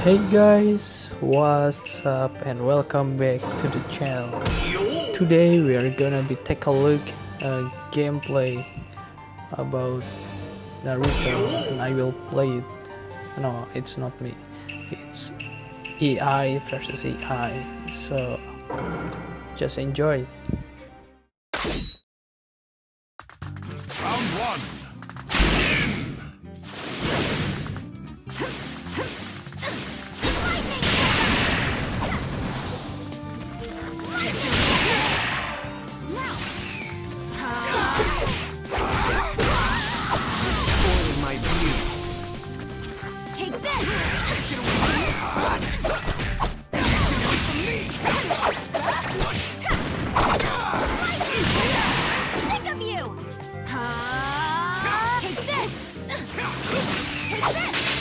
Hey guys, what's up and welcome back to the channel. Today we are gonna be take a look uh, gameplay about Naruto and I will play it. No, it's not me. It's AI versus AI. So just enjoy.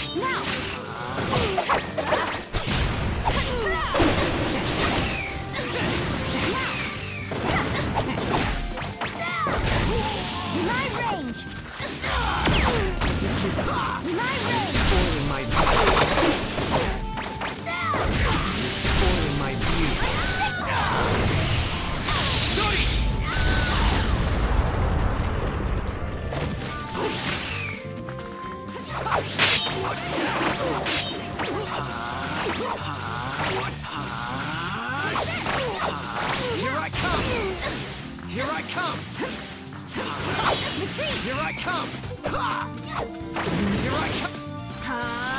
My range! My range! Here I come! Here I come! Retreat! Here I come! Here I come!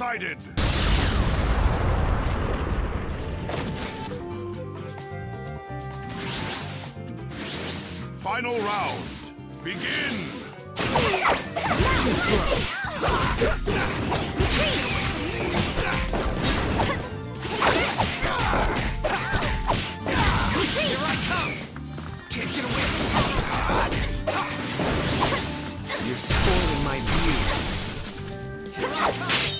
decided. Final round, begin. Here I come! You're spoiling my view. Can't get away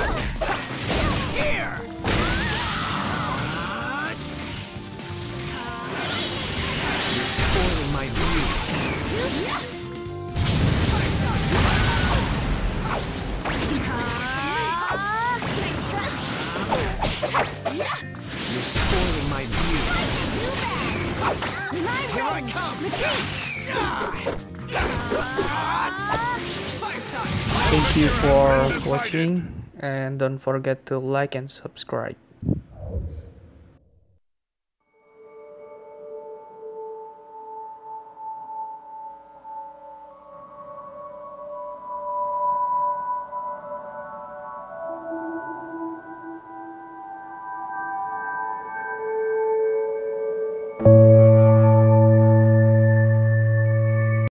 Thank you for watching and don't forget to like and subscribe.